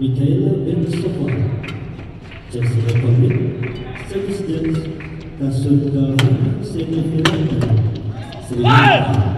Michaela Ben Sofa, Jessica Corbin, Service Dance, Karan, semifinal. Sri Lanka.